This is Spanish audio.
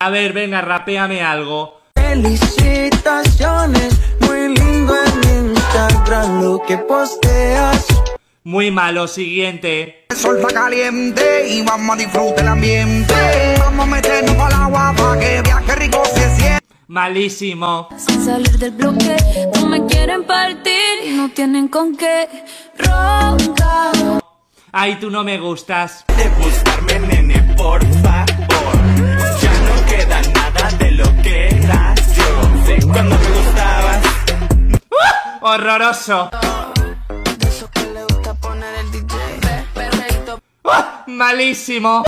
A ver, venga, rapéame algo. Felicitaciones, muy lindo en Instagram lo que posteas. Muy malo, siguiente. El sol está caliente y vamos a disfrutar el ambiente. Vamos a meternos para el agua para que viaje rico se siente. Malísimo. Sin salir del bloque, no me quieren partir y no tienen con qué roncar. Ay, tú no me gustas. de buscarme, Perreíto. ¡Ah! Malísimo.